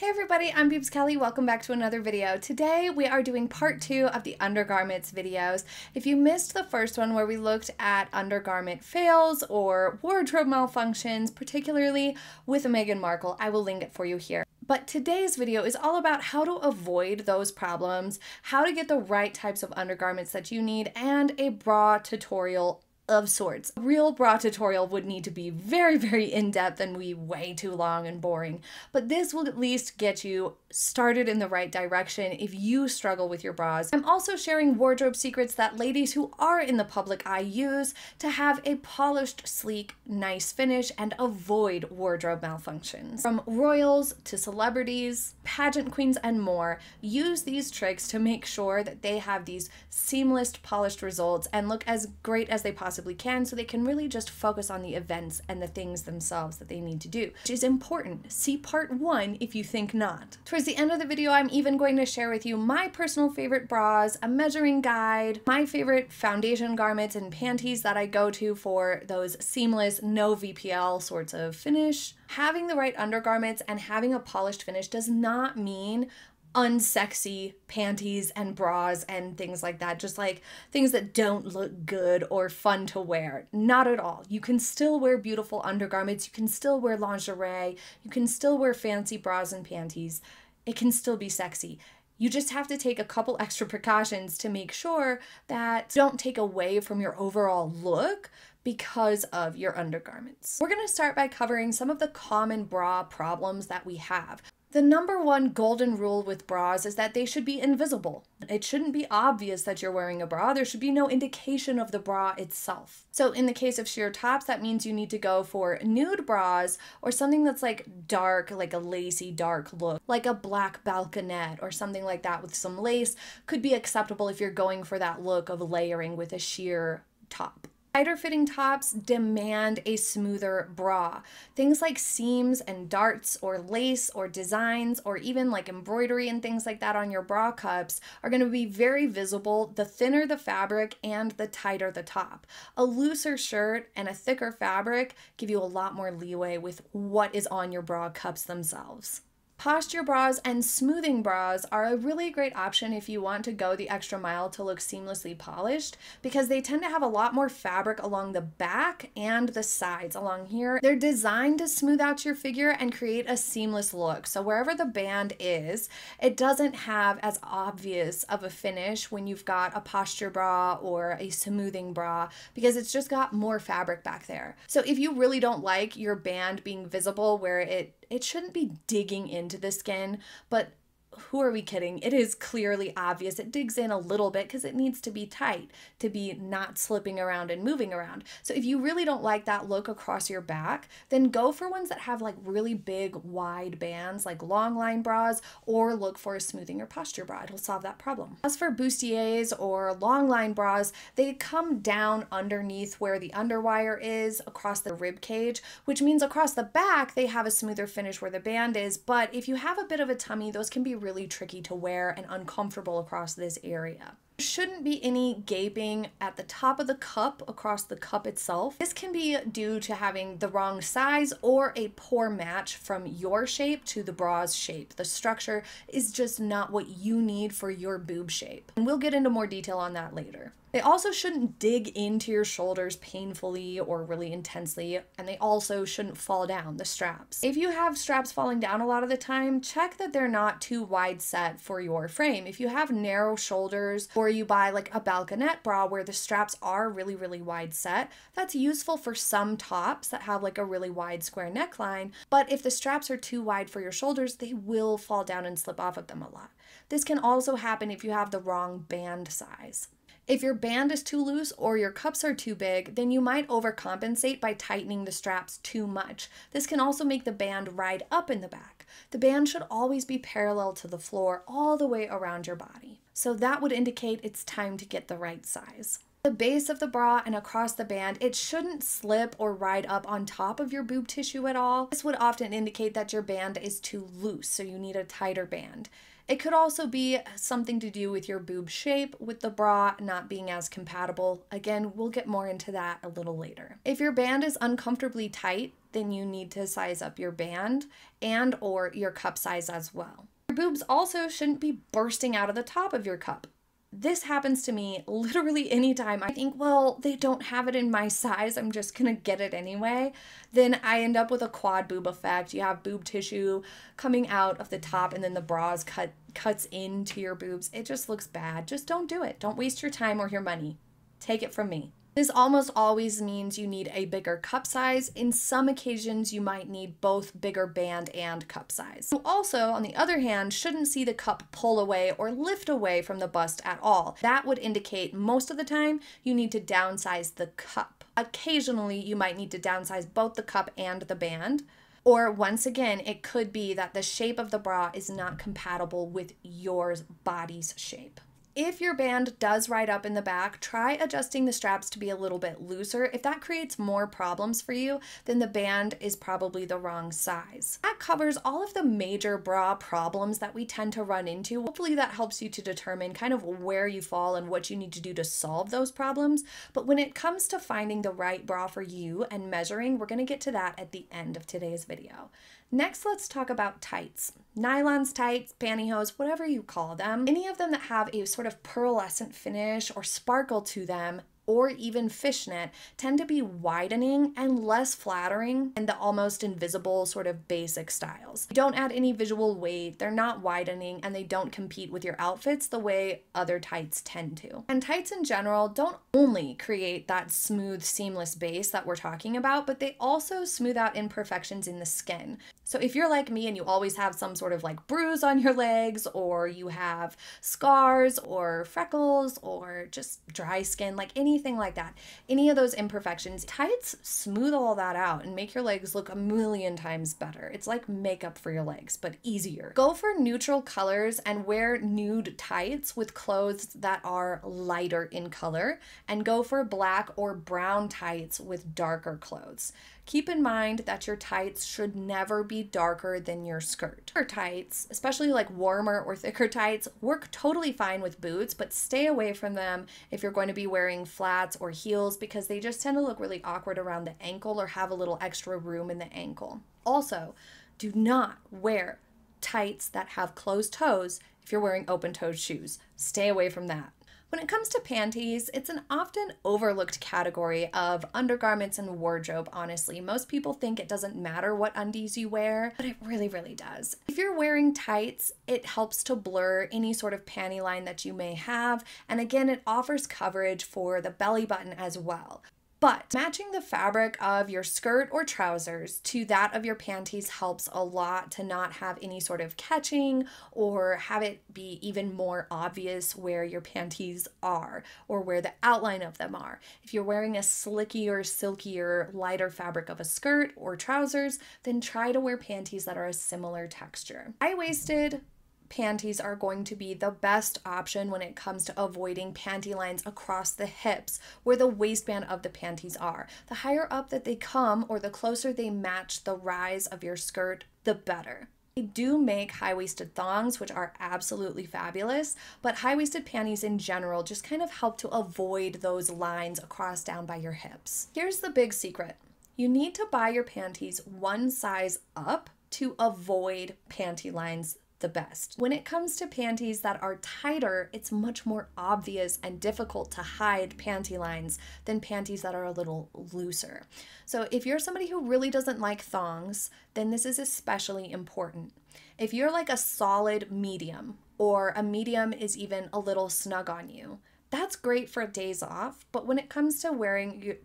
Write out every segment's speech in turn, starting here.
Hey everybody, I'm Beebs Kelley. Welcome back to another video. Today we are doing part two of the undergarments videos. If you missed the first one where we looked at undergarment fails or wardrobe malfunctions, particularly with Meghan Markle, I will link it for you here. But today's video is all about how to avoid those problems, how to get the right types of undergarments that you need, and a bra tutorial of sorts. A real bra tutorial would need to be very, very in-depth and be way too long and boring, but this will at least get you started in the right direction if you struggle with your bras. I'm also sharing wardrobe secrets that ladies who are in the public eye use to have a polished, sleek, nice finish and avoid wardrobe malfunctions. From royals to celebrities, pageant queens, and more, use these tricks to make sure that they have these seamless, polished results and look as great as they possibly can so they can really just focus on the events and the things themselves that they need to do, which is important. See part one if you think not. Towards the end of the video, I'm even going to share with you my personal favorite bras, a measuring guide, my favorite foundation garments and panties that I go to for those seamless, no VPL sorts of finish. Having the right undergarments and having a polished finish does not mean unsexy panties and bras and things like that. Just like things that don't look good or fun to wear. Not at all. You can still wear beautiful undergarments. You can still wear lingerie. You can still wear fancy bras and panties. It can still be sexy. You just have to take a couple extra precautions to make sure that don't take away from your overall look because of your undergarments. We're to start by covering some of the common bra problems that we have. The number one golden rule with bras is that they should be invisible. It shouldn't be obvious that you're wearing a bra. There should be no indication of the bra itself. So, in the case of sheer tops, that means you need to go for nude bras or something that's like dark, like a lacy dark look, like a black balconette or something like that with some lace could be acceptable if you're going for that look of layering with a sheer top. Tighter fitting tops demand a smoother bra. Things like seams and darts or lace or designs or even like embroidery and things like that on your bra cups are going to be very visible the thinner the fabric and the tighter the top. A looser shirt and a thicker fabric give you a lot more leeway with what is on your bra cups themselves. Posture bras and smoothing bras are a really great option if you want to go the extra mile to look seamlessly polished because they tend to have a lot more fabric along the back and the sides along here. They're designed to smooth out your figure and create a seamless look. So wherever the band is, it doesn't have as obvious of a finish when you've got a posture bra or a smoothing bra because it's just got more fabric back there. So if you really don't like your band being visible where it it shouldn't be digging into the skin, but who are we kidding? It is clearly obvious. It digs in a little bit because it needs to be tight to be not slipping around and moving around. So if you really don't like that look across your back, then go for ones that have like really big wide bands like long line bras or look for a smoothing your posture bra. It'll solve that problem. As for bustiers or long line bras, they come down underneath where the underwire is across the rib cage, which means across the back they have a smoother finish where the band is. But if you have a bit of a tummy, those can be really tricky to wear and uncomfortable across this area shouldn't be any gaping at the top of the cup across the cup itself. This can be due to having the wrong size or a poor match from your shape to the bra's shape. The structure is just not what you need for your boob shape. And we'll get into more detail on that later. They also shouldn't dig into your shoulders painfully or really intensely, and they also shouldn't fall down, the straps. If you have straps falling down a lot of the time, check that they're not too wide set for your frame. If you have narrow shoulders or you buy like a balconette bra where the straps are really, really wide set, that's useful for some tops that have like a really wide square neckline. But if the straps are too wide for your shoulders, they will fall down and slip off of them a lot. This can also happen if you have the wrong band size. If your band is too loose or your cups are too big, then you might overcompensate by tightening the straps too much. This can also make the band ride up in the back. The band should always be parallel to the floor all the way around your body. So that would indicate it's time to get the right size. The base of the bra and across the band, it shouldn't slip or ride up on top of your boob tissue at all. This would often indicate that your band is too loose, so you need a tighter band. It could also be something to do with your boob shape, with the bra not being as compatible. Again, we'll get more into that a little later. If your band is uncomfortably tight, then you need to size up your band and or your cup size as well. Your boobs also shouldn't be bursting out of the top of your cup this happens to me literally anytime I think, well, they don't have it in my size, I'm just gonna get it anyway. Then I end up with a quad boob effect. You have boob tissue coming out of the top and then the bras cut cuts into your boobs. It just looks bad. Just don't do it. Don't waste your time or your money. Take it from me. This almost always means you need a bigger cup size. In some occasions, you might need both bigger band and cup size. You also, on the other hand, shouldn't see the cup pull away or lift away from the bust at all. That would indicate most of the time you need to downsize the cup. Occasionally, you might need to downsize both the cup and the band. Or once again, it could be that the shape of the bra is not compatible with your body's shape. If your band does ride up in the back, try adjusting the straps to be a little bit looser. If that creates more problems for you, then the band is probably the wrong size. That covers all of the major bra problems that we tend to run into. Hopefully that helps you to determine kind of where you fall and what you need to do to solve those problems. But when it comes to finding the right bra for you and measuring, we're gonna get to that at the end of today's video. Next, let's talk about tights. Nylons, tights, pantyhose, whatever you call them. Any of them that have a sort of pearlescent finish or sparkle to them or even fishnet tend to be widening and less flattering than the almost invisible sort of basic styles. They don't add any visual weight, they're not widening, and they don't compete with your outfits the way other tights tend to. And tights in general don't only create that smooth, seamless base that we're talking about, but they also smooth out imperfections in the skin. So if you're like me and you always have some sort of like bruise on your legs, or you have scars, or freckles, or just dry skin, like anything like that, any of those imperfections, tights smooth all that out and make your legs look a million times better. It's like makeup for your legs, but easier. Go for neutral colors and wear nude tights with clothes that are lighter in color, and go for black or brown tights with darker clothes. Keep in mind that your tights should never be darker than your skirt. Your tights, especially like warmer or thicker tights, work totally fine with boots, but stay away from them if you're going to be wearing flats or heels because they just tend to look really awkward around the ankle or have a little extra room in the ankle. Also, do not wear tights that have closed toes if you're wearing open toed shoes. Stay away from that. When it comes to panties, it's an often overlooked category of undergarments and wardrobe, honestly. Most people think it doesn't matter what undies you wear, but it really, really does. If you're wearing tights, it helps to blur any sort of panty line that you may have, and again, it offers coverage for the belly button as well. But matching the fabric of your skirt or trousers to that of your panties helps a lot to not have any sort of catching or have it be even more obvious where your panties are or where the outline of them are. If you're wearing a slickier, silkier, lighter fabric of a skirt or trousers, then try to wear panties that are a similar texture. High waisted, panties are going to be the best option when it comes to avoiding panty lines across the hips where the waistband of the panties are. The higher up that they come or the closer they match the rise of your skirt, the better. They do make high waisted thongs, which are absolutely fabulous, but high waisted panties in general just kind of help to avoid those lines across down by your hips. Here's the big secret you need to buy your panties one size up to avoid panty lines the best. When it comes to panties that are tighter, it's much more obvious and difficult to hide panty lines than panties that are a little looser. So if you're somebody who really doesn't like thongs, then this is especially important. If you're like a solid medium, or a medium is even a little snug on you, that's great for days off, but when it comes to wearing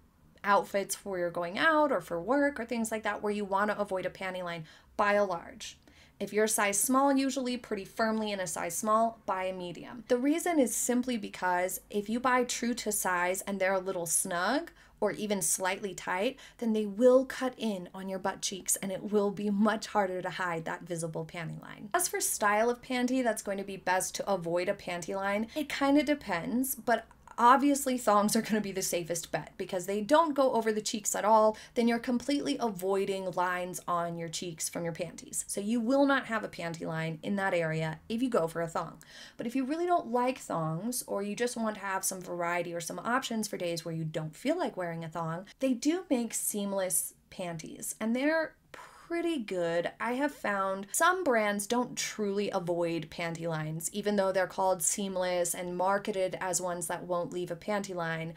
outfits where you're going out or for work or things like that where you want to avoid a panty line, buy a large. If you're a size small, usually pretty firmly in a size small, buy a medium. The reason is simply because if you buy true to size and they're a little snug or even slightly tight, then they will cut in on your butt cheeks and it will be much harder to hide that visible panty line. As for style of panty that's going to be best to avoid a panty line, it kind of depends, but obviously thongs are going to be the safest bet because they don't go over the cheeks at all. Then you're completely avoiding lines on your cheeks from your panties. So you will not have a panty line in that area if you go for a thong. But if you really don't like thongs or you just want to have some variety or some options for days where you don't feel like wearing a thong, they do make seamless panties and they're pretty good. I have found some brands don't truly avoid panty lines, even though they're called seamless and marketed as ones that won't leave a panty line.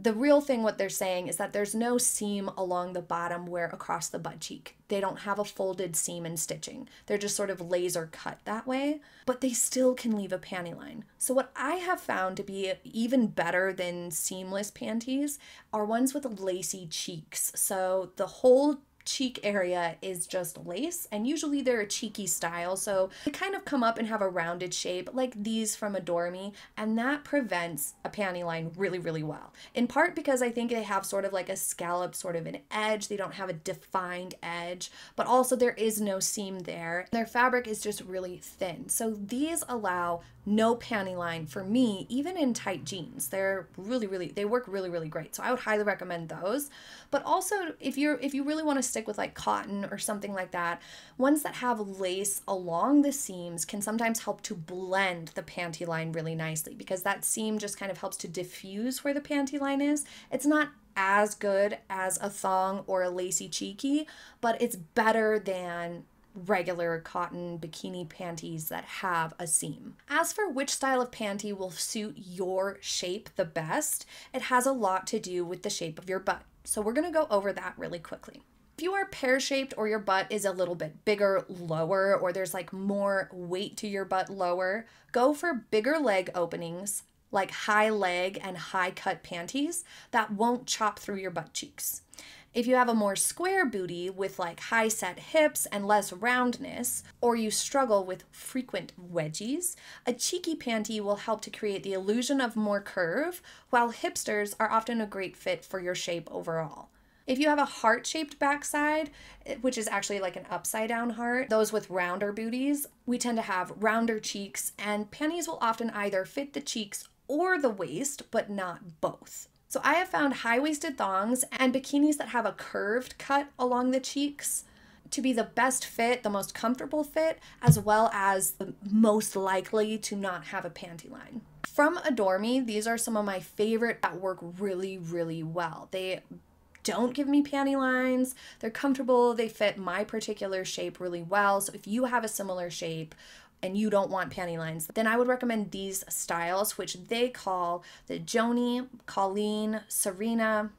The real thing, what they're saying is that there's no seam along the bottom where across the butt cheek. They don't have a folded seam and stitching. They're just sort of laser cut that way, but they still can leave a panty line. So, what I have found to be even better than seamless panties are ones with lacy cheeks. So, the whole cheek area is just lace and usually they're a cheeky style so they kind of come up and have a rounded shape like these from Adore Me and that prevents a panty line really really well. In part because I think they have sort of like a scallop sort of an edge they don't have a defined edge but also there is no seam there. Their fabric is just really thin so these allow no panty line for me even in tight jeans. They're really really they work really really great so i would highly recommend those but also if you're if you really want to stick with like cotton or something like that ones that have lace along the seams can sometimes help to blend the panty line really nicely because that seam just kind of helps to diffuse where the panty line is it's not as good as a thong or a lacy cheeky but it's better than regular cotton bikini panties that have a seam. As for which style of panty will suit your shape the best, it has a lot to do with the shape of your butt. So we're gonna go over that really quickly. If you are pear shaped or your butt is a little bit bigger, lower, or there's like more weight to your butt lower, go for bigger leg openings, like high leg and high cut panties that won't chop through your butt cheeks. If you have a more square booty with like high set hips and less roundness, or you struggle with frequent wedgies, a cheeky panty will help to create the illusion of more curve, while hipsters are often a great fit for your shape overall. If you have a heart shaped backside, eh, which is actually like an upside down heart, those with rounder booties, we tend to have rounder cheeks, and panties will often either fit the cheeks or the waist, but not both. So I have found high waisted thongs and bikinis that have a curved cut along the cheeks to be the best fit, the most comfortable fit, as well as the most likely to not have a panty line. From Adore Me, these are some of my favorite that work really, really well. They don't give me panty lines. They're comfortable. They fit my particular shape really well. So if you have a similar shape and you don't want panty lines, then I would recommend these styles, which they call the Joni, Colleen, Serena,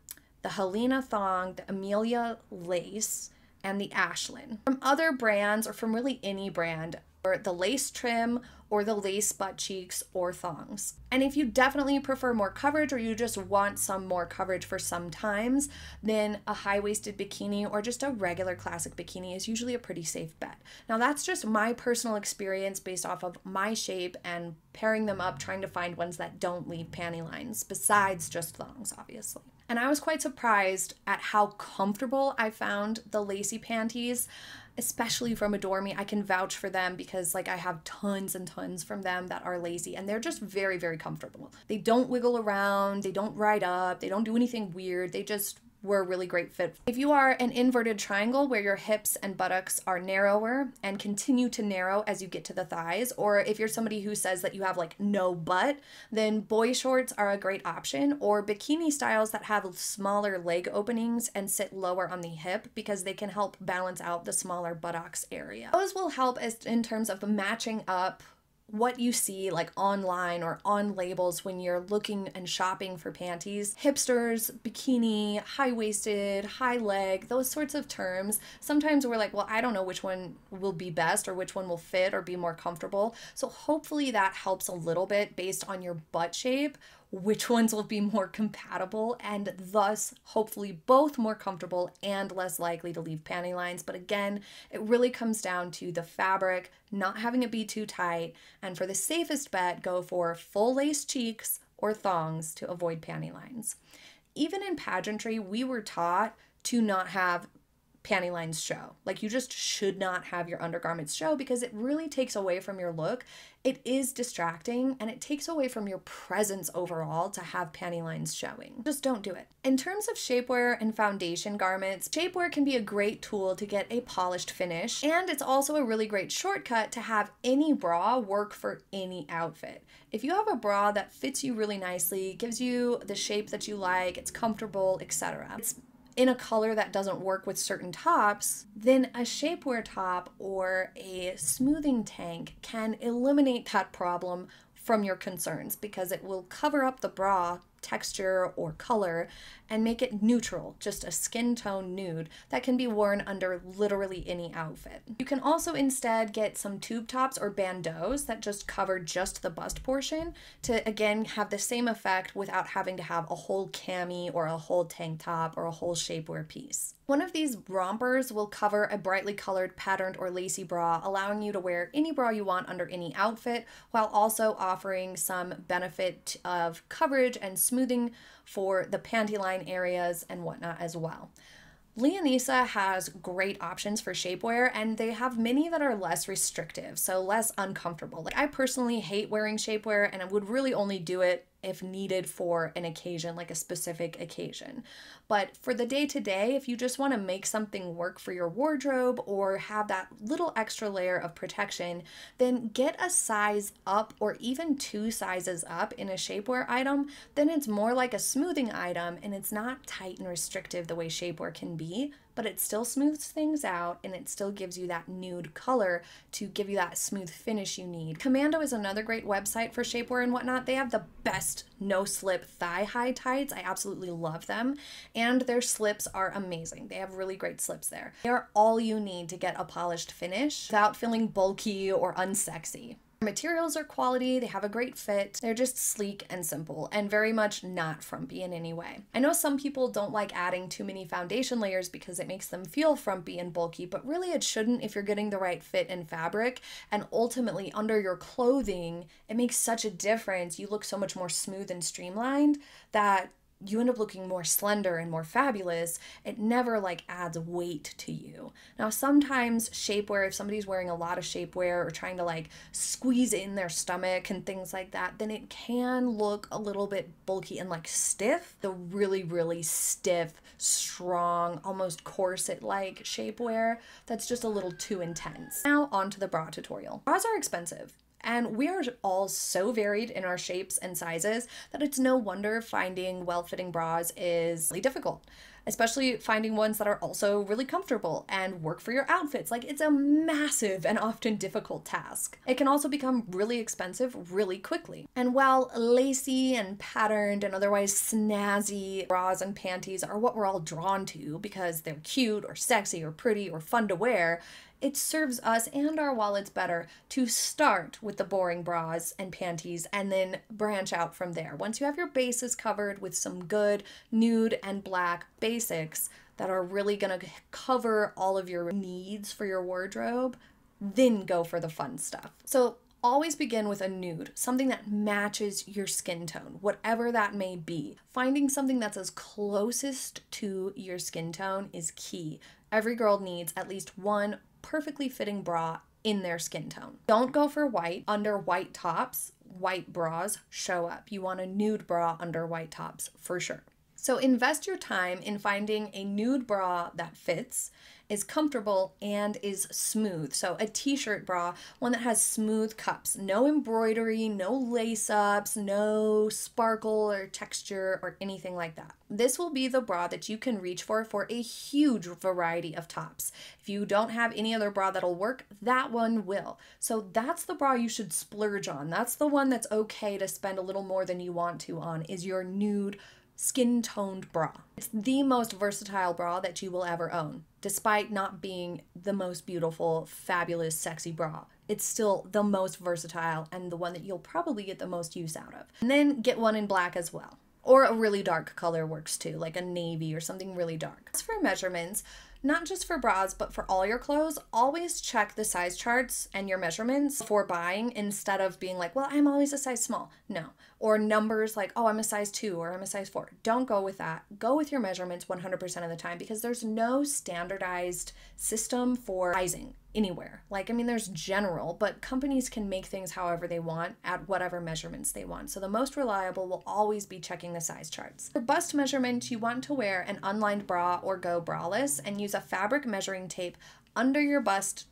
the Helena Thong, the Amelia Lace, and the Ashlyn. From other brands or from really any brand, or the lace trim or the lace butt cheeks or thongs. And if you definitely prefer more coverage or you just want some more coverage for some times, then a high waisted bikini or just a regular classic bikini is usually a pretty safe bet. Now, that's just my personal experience based off of my shape and pairing them up, trying to find ones that don't leave panty lines, besides just thongs, obviously. And I was quite surprised at how comfortable I found the lacy panties especially from Adore Me. I can vouch for them because like I have tons and tons from them that are lazy and they're just very very comfortable. They don't wiggle around, they don't ride up, they don't do anything weird. They just were a really great fit. If you are an inverted triangle where your hips and buttocks are narrower and continue to narrow as you get to the thighs, or if you're somebody who says that you have like no butt, then boy shorts are a great option, or bikini styles that have smaller leg openings and sit lower on the hip because they can help balance out the smaller buttocks area. Those will help as in terms of matching up what you see like online or on labels when you're looking and shopping for panties. Hipsters, bikini, high waisted, high leg, those sorts of terms. Sometimes we're like, well, I don't know which one will be best or which one will fit or be more comfortable. So hopefully that helps a little bit based on your butt shape which ones will be more compatible and thus hopefully both more comfortable and less likely to leave panty lines. But again, it really comes down to the fabric, not having it be too tight, and for the safest bet, go for full lace cheeks or thongs to avoid panty lines. Even in pageantry, we were taught to not have panty lines show. Like you just should not have your undergarments show because it really takes away from your look. It is distracting and it takes away from your presence overall to have panty lines showing. Just don't do it. In terms of shapewear and foundation garments, shapewear can be a great tool to get a polished finish, and it's also a really great shortcut to have any bra work for any outfit. If you have a bra that fits you really nicely, gives you the shape that you like, it's comfortable, etc. It's in a color that doesn't work with certain tops, then a shapewear top or a smoothing tank can eliminate that problem from your concerns because it will cover up the bra texture or color and make it neutral, just a skin tone nude that can be worn under literally any outfit. You can also instead get some tube tops or bandeaus that just cover just the bust portion to again have the same effect without having to have a whole cami or a whole tank top or a whole shapewear piece. One of these rompers will cover a brightly colored patterned or lacy bra, allowing you to wear any bra you want under any outfit, while also offering some benefit of coverage and smoothing for the panty line areas and whatnot as well. Leonisa has great options for shapewear and they have many that are less restrictive, so less uncomfortable. Like I personally hate wearing shapewear and I would really only do it if needed for an occasion, like a specific occasion. But for the day to day, if you just want to make something work for your wardrobe or have that little extra layer of protection, then get a size up or even two sizes up in a shapewear item. Then it's more like a smoothing item and it's not tight and restrictive the way shapewear can be but it still smooths things out and it still gives you that nude color to give you that smooth finish you need. Commando is another great website for shapewear and whatnot. They have the best no slip thigh high tights. I absolutely love them. And their slips are amazing. They have really great slips there. They are all you need to get a polished finish without feeling bulky or unsexy. Materials are quality, they have a great fit, they're just sleek and simple, and very much not frumpy in any way. I know some people don't like adding too many foundation layers because it makes them feel frumpy and bulky, but really it shouldn't if you're getting the right fit and fabric, and ultimately under your clothing, it makes such a difference. You look so much more smooth and streamlined that you end up looking more slender and more fabulous, it never like adds weight to you. Now, sometimes shapewear, if somebody's wearing a lot of shapewear or trying to like squeeze in their stomach and things like that, then it can look a little bit bulky and like stiff. The really, really stiff, strong, almost corset like shapewear, that's just a little too intense. Now, on to the bra tutorial. Bras are expensive. And we are all so varied in our shapes and sizes that it's no wonder finding well fitting bras is really difficult, especially finding ones that are also really comfortable and work for your outfits. Like, it's a massive and often difficult task. It can also become really expensive really quickly. And while lacy and patterned and otherwise snazzy bras and panties are what we're all drawn to because they're cute or sexy or pretty or fun to wear, it serves us and our wallets better to start with the boring bras and panties and then branch out from there. Once you have your bases covered with some good nude and black basics that are really going to cover all of your needs for your wardrobe, then go for the fun stuff. So, always begin with a nude, something that matches your skin tone, whatever that may be. Finding something that's as closest to your skin tone is key. Every girl needs at least one perfectly fitting bra in their skin tone. Don't go for white under white tops. White bras show up. You want a nude bra under white tops for sure. So invest your time in finding a nude bra that fits is comfortable and is smooth. So a t-shirt bra, one that has smooth cups, no embroidery, no lace ups, no sparkle or texture or anything like that. This will be the bra that you can reach for for a huge variety of tops. If you don't have any other bra that'll work, that one will. So that's the bra you should splurge on. That's the one that's okay to spend a little more than you want to on is your nude skin toned bra. It's the most versatile bra that you will ever own, despite not being the most beautiful, fabulous, sexy bra. It's still the most versatile and the one that you'll probably get the most use out of. And then get one in black as well. Or a really dark color works too, like a navy or something really dark. As for measurements, not just for bras, but for all your clothes, always check the size charts and your measurements for buying instead of being like, well, I'm always a size small. No. Or numbers like, oh, I'm a size two or I'm a size four. Don't go with that. Go with your measurements 100% of the time because there's no standardized system for sizing anywhere. Like, I mean, there's general, but companies can make things however they want at whatever measurements they want. So the most reliable will always be checking the size charts. For bust measurement, you want to wear an unlined bra or go braless and use a fabric measuring tape under your bust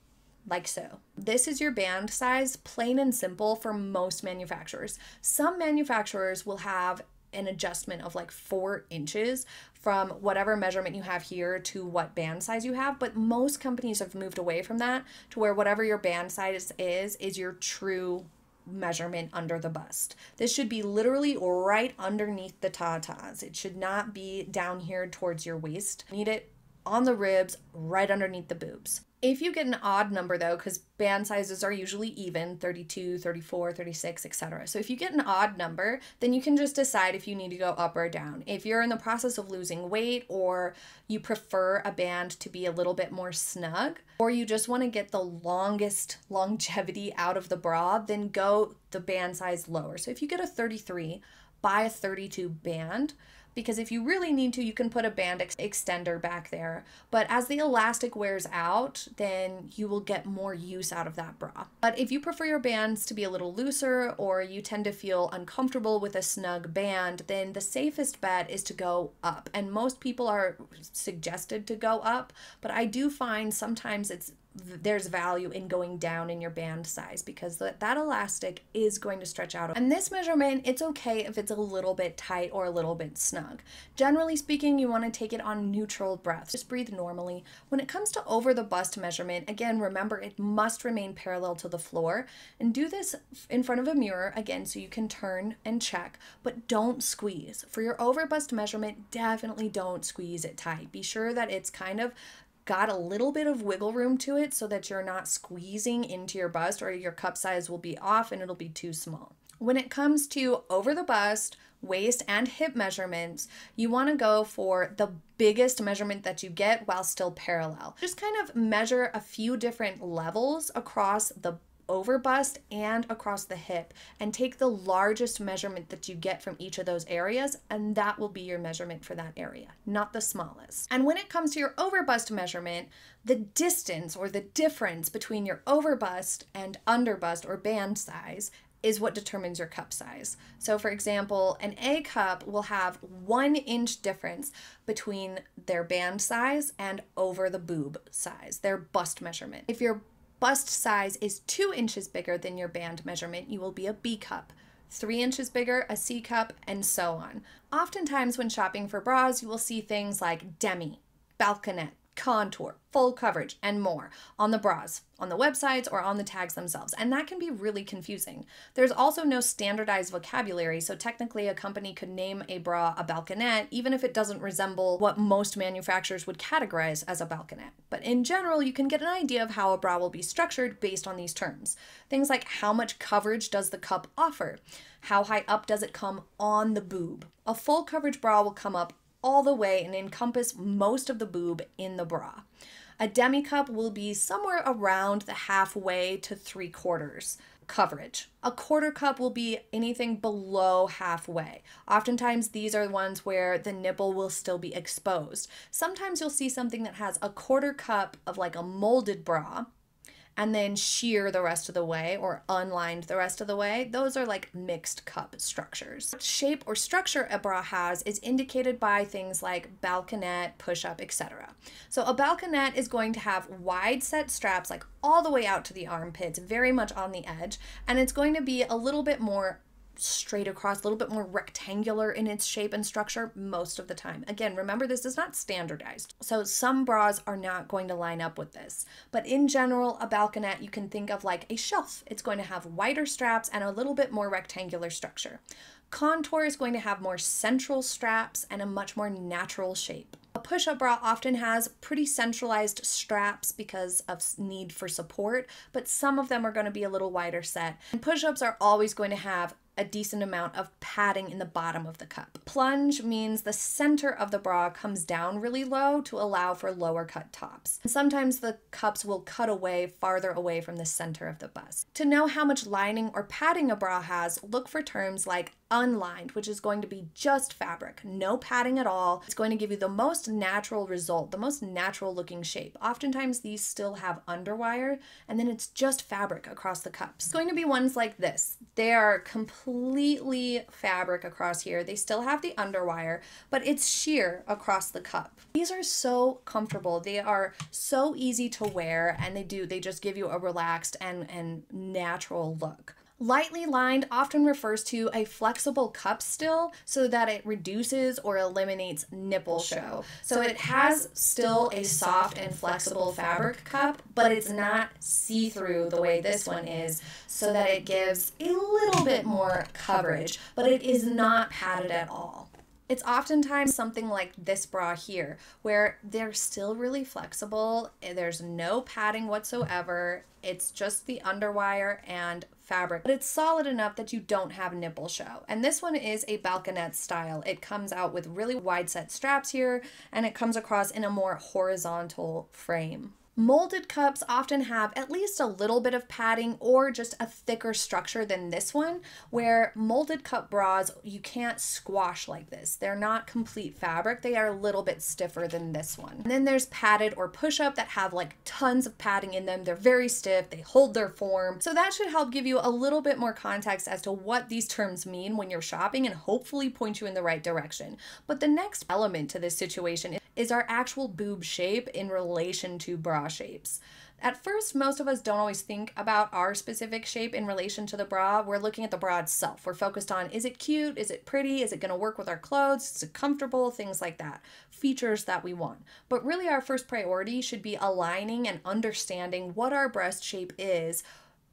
like so. This is your band size, plain and simple for most manufacturers. Some manufacturers will have an adjustment of like four inches from whatever measurement you have here to what band size you have. But most companies have moved away from that to where whatever your band size is, is your true measurement under the bust. This should be literally right underneath the tatas. It should not be down here towards your waist. need it on the ribs, right underneath the boobs. If you get an odd number though, because band sizes are usually even 32, 34, 36, etc. So if you get an odd number, then you can just decide if you need to go up or down. If you're in the process of losing weight or you prefer a band to be a little bit more snug, or you just want to get the longest longevity out of the bra, then go the band size lower. So if you get a 33, buy a 32 band because if you really need to, you can put a band ex- extender back there. But as the elastic wears out, then you will get more use out of that bra. But if you prefer your bands to be a little looser or you tend to feel uncomfortable with a snug band, then the safest bet is to go up. And most people are suggested to go up, but I do find sometimes it's there's value in going down in your band size because the, that elastic is going to stretch out. And this measurement, it's okay if it's a little bit tight or a little bit snug. Generally speaking, you want to take it on neutral breaths. Just breathe normally. When it comes to over the bust measurement, again, remember it must remain parallel to the floor and do this in front of a mirror again so you can turn and check, but don't squeeze. For your over bust measurement, definitely don't squeeze it tight. Be sure that it's kind of got a little bit of wiggle room to it so that you're not squeezing into your bust or your cup size will be off and it'll be too small. When it comes to over the bust, waist, and hip measurements, you want to go for the biggest measurement that you get while still parallel. Just kind of measure a few different levels across the over bust and across the hip and take the largest measurement that you get from each of those areas and that will be your measurement for that area, not the smallest. And when it comes to your over bust measurement, the distance or the difference between your over bust and under bust or band size is what determines your cup size. So, for example, an A cup will have one inch difference between their band size and over the boob size, their bust measurement. If your bust size is two inches bigger than your band measurement, you will be a B cup. Three inches bigger, a C cup, and so on. Oftentimes, when shopping for bras, you will see things like demi, balconette, contour, full coverage, and more on the bras, on the websites, or on the tags themselves. And that can be really confusing. There's also no standardized vocabulary, so technically a company could name a bra a balconette even if it doesn't resemble what most manufacturers would categorize as a balconette. But in general, you can get an idea of how a bra will be structured based on these terms. Things like how much coverage does the cup offer? How high up does it come on the boob? A full coverage bra will come up all the way and encompass most of the boob in the bra. A demi cup will be somewhere around the halfway to three quarters coverage. A quarter cup will be anything below halfway. Oftentimes, these are the ones where the nipple will still be exposed. Sometimes you'll see something that has a quarter cup of like a molded bra and then sheer the rest of the way or unlined the rest of the way, those are like mixed cup structures. Shape or structure a bra has is indicated by things like balconette, push-up, etc. So a balconette is going to have wide set straps like all the way out to the armpits, very much on the edge, and it's going to be a little bit more straight across, a little bit more rectangular in its shape and structure most of the time. Again, remember this is not standardized. So some bras are not going to line up with this. But in general, a balconette you can think of like a shelf. It's going to have wider straps and a little bit more rectangular structure. Contour is going to have more central straps and a much more natural shape. A push-up bra often has pretty centralized straps because of need for support, but some of them are going to be a little wider set. And push-ups are always going to have a decent amount of padding in the bottom of the cup. Plunge means the center of the bra comes down really low to allow for lower cut tops. Sometimes the cups will cut away farther away from the center of the bust. To know how much lining or padding a bra has, look for terms like unlined, which is going to be just fabric, no padding at all. It's going to give you the most natural result, the most natural looking shape. Oftentimes these still have underwire and then it's just fabric across the cups. It's going to be ones like this. They are completely fabric across here. They still have the underwire, but it's sheer across the cup. These are so comfortable. They are so easy to wear and they do, they just give you a relaxed and, and natural look. Lightly lined often refers to a flexible cup still so that it reduces or eliminates nipple show. So it has still a soft and flexible fabric cup, but it's not see through the way this one is, so that it gives a little bit more coverage, but it is not padded at all. It's oftentimes something like this bra here, where they're still really flexible. Eh, there's no padding whatsoever. It's just the underwire and fabric, but it's solid enough that you don't have nipple show. And this one is a balconette style. It comes out with really wide set straps here, and it comes across in a more horizontal frame. Molded cups often have at least a little bit of padding or just a thicker structure than this one, where molded cup bras you can't squash like this. They're not complete fabric, they are a little bit stiffer than this one. And then there's padded or push up that have like tons of padding in them. They're very stiff, they hold their form. So that should help give you a little bit more context as to what these terms mean when you're shopping and hopefully point you in the right direction. But the next element to this situation is our actual boob shape in relation to bra shapes. At first, most of us don't always think about our specific shape in relation to the bra. We're looking at the bra itself. We're focused on is it cute? Is it pretty? Is it going to work with our clothes? Is it comfortable? Things like that. Features that we want. But really, our first priority should be aligning and understanding what our breast shape is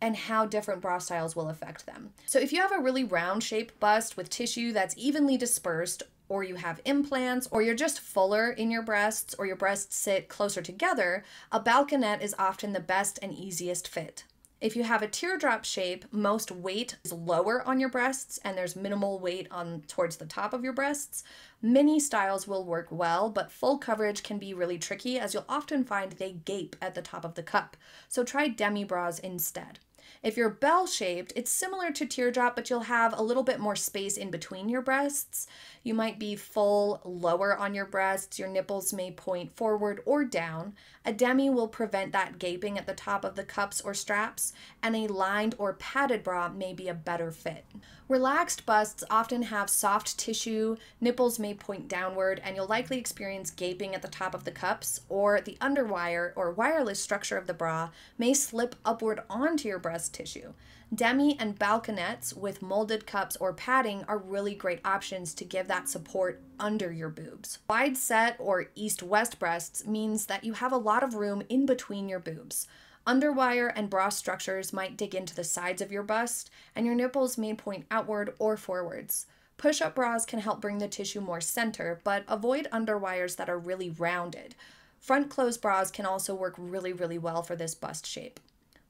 and how different bra styles will affect them. So if you have a really round shaped bust with tissue that's evenly dispersed or you have implants, or you're just fuller in your breasts, or your breasts sit closer together, a balconette is often the best and easiest fit. If you have a teardrop shape, most weight is lower on your breasts and there's minimal weight on towards the top of your breasts. Many styles will work well, but full coverage can be really tricky as you'll often find they gape at the top of the cup. So try demi bras instead. If you're bell shaped, it's similar to teardrop, but you'll have a little bit more space in between your breasts. You might be full lower on your breasts. Your nipples may point forward or down. A demi will prevent that gaping at the top of the cups or straps, and a lined or padded bra may be a better fit. Relaxed busts often have soft tissue, nipples may point downward, and you'll likely experience gaping at the top of the cups, or the underwire or wireless structure of the bra may slip upward onto your breast tissue. Demi and balconettes with molded cups or padding are really great options to give that support under your boobs. Wide set or east west breasts means that you have a lot of room in between your boobs. Underwire and bra structures might dig into the sides of your bust, and your nipples may point outward or forwards. Push up bras can help bring the tissue more center, but avoid underwires that are really rounded. Front closed bras can also work really, really well for this bust shape.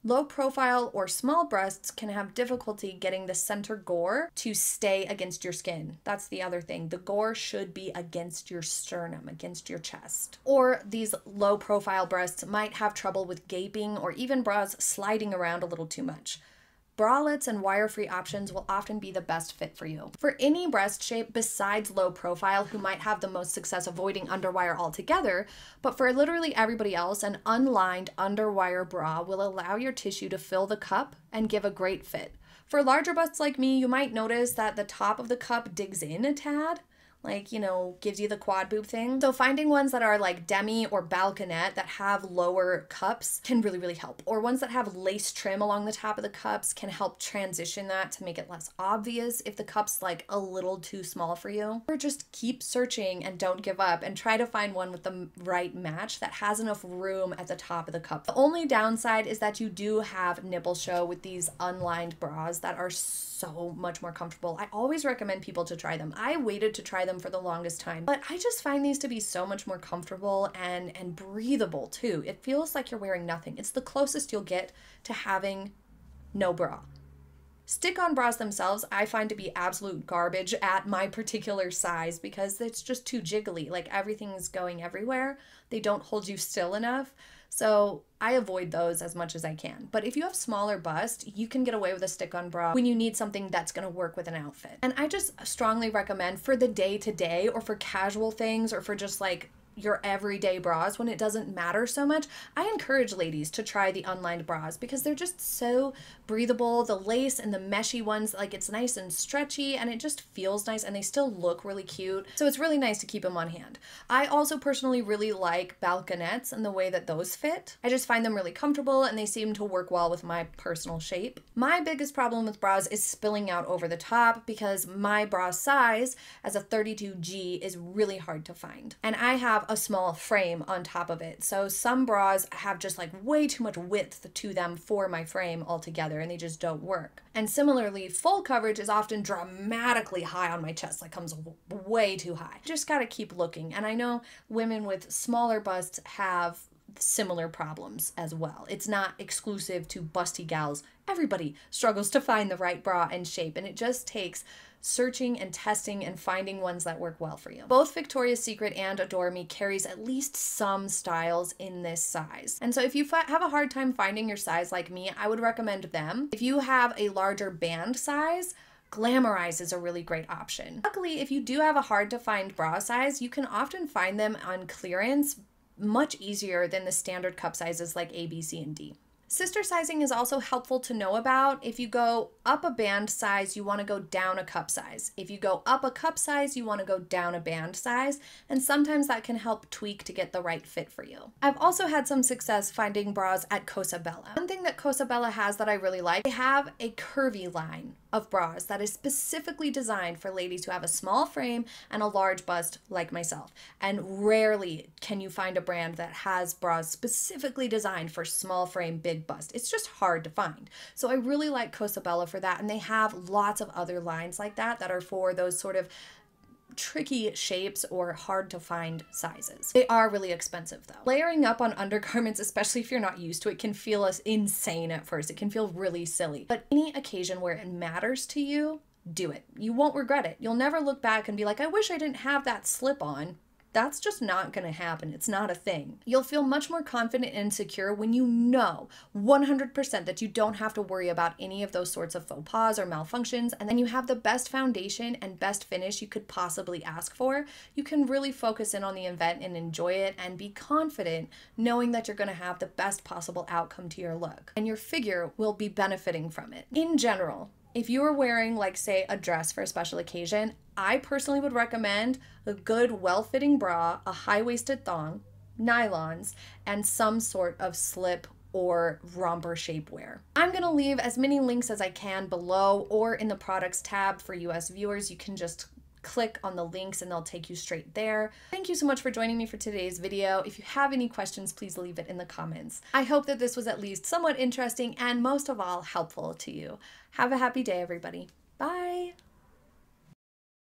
Low profile or small breasts can have difficulty getting the center gore to stay against your skin. That's the other thing. The gore should be against your sternum, against your chest. Or these low profile breasts might have trouble with gaping or even bras sliding around a little too much. Bralettes and wire-free options will often be the best fit for you. For any breast shape besides low profile who might have the most success avoiding underwire altogether, but for literally everybody else, an unlined underwire bra will allow your tissue to fill the cup and give a great fit. For larger busts like me, you might notice that the top of the cup digs in a tad, like, you know, gives you the quad boob thing. So finding ones that are like demi or balconette that have lower cups can really, really help. Or ones that have lace trim along the top of the cups can help transition that to make it less obvious if the cup's like a little too small for you. Or just keep searching and don't give up and try to find one with the right match that has enough room at the top of the cup. The only downside is that you do have nipple show with these unlined bras that are so much more comfortable. I always recommend people to try them. I waited to try them them for the longest time. But I just find these to be so much more comfortable and and breathable too. It feels like you're wearing nothing. It's the closest you'll get to having no bra. Stick on bras themselves, I find to be absolute garbage at my particular size because it's just too jiggly. Like everything's going everywhere. They don't hold you still enough. So I avoid those as much as I can. But if you have smaller bust, you can get away with a stick-on bra when you need something that's gonna work with an outfit. And I just strongly recommend for the day to day or for casual things or for just like your everyday bras when it doesn't matter so much, I encourage ladies to try the unlined bras because they're just so breathable. The lace and the meshy ones, like it's nice and stretchy and it just feels nice and they still look really cute. So it's really nice to keep them on hand. I also personally really like balconettes and the way that those fit. I just find them really comfortable and they seem to work well with my personal shape. My biggest problem with bras is spilling out over the top because my bra size as a 32G is really hard to find. And I have have a small frame on top of it. So some bras have just like way too much width to them for my frame altogether and they just don't work. And similarly, full coverage is often dramatically high on my chest, like comes way too high. Just gotta keep looking. And I know women with smaller busts have similar problems as well. It's not exclusive to busty gals. Everybody struggles to find the right bra and shape, and it just takes searching and testing and finding ones that work well for you. Both Victoria's Secret and Adore Me carries at least some styles in this size. And so if you have a hard time finding your size like me, I would recommend them. If you have a larger band size, Glamorise is a really great option. Luckily, if you do have a hard to find bra size, you can often find them on clearance much easier than the standard cup sizes like A, B, C, and D. Sister sizing is also helpful to know about. If you go up a band size, you want to go down a cup size. If you go up a cup size, you want to go down a band size, and sometimes that can help tweak to get the right fit for you. I've also had some success finding bras at Cosabella. One thing that Cosabella has that I really like, they have a curvy line of bras that is specifically designed for ladies who have a small frame and a large bust like myself. And rarely can you find a brand that has bras specifically designed for small frame, big bust. It's just hard to find. So I really like Cosabella for that. And they have lots of other lines like that that are for those sort of tricky shapes or hard to find sizes. They are really expensive though. Layering up on undergarments, especially if you're not used to it, can feel as insane at first. It can feel really silly. But any occasion where it matters to you, do it. You won't regret it. You'll never look back and be like, I wish I didn't have that slip on. That's just not going to happen. It's not a thing. You'll feel much more confident and secure when you know 100% that you don't have to worry about any of those sorts of faux pas or malfunctions, and then you have the best foundation and best finish you could possibly ask for. You can really focus in on the event and enjoy it and be confident knowing that you're going to have the best possible outcome to your look, and your figure will be benefiting from it. In general, if you are wearing, like, say, a dress for a special occasion, I personally would recommend a good, well fitting bra, a high waisted thong, nylons, and some sort of slip or romper shapewear. I'm gonna leave as many links as I can below or in the products tab for US viewers. You can just click on the links and they'll take you straight there. Thank you so much for joining me for today's video. If you have any questions, please leave it in the comments. I hope that this was at least somewhat interesting and most of all helpful to you. Have a happy day, everybody. Bye.